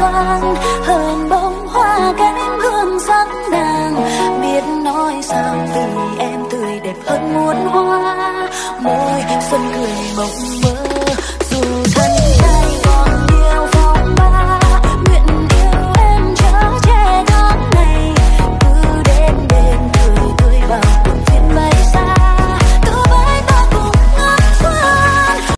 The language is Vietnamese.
dàng hơn bông hoa cánh hương dáng nàng. Biết nói sao vì em tươi đẹp hơn muôn hoa. Môi xuân cười mộng mơ.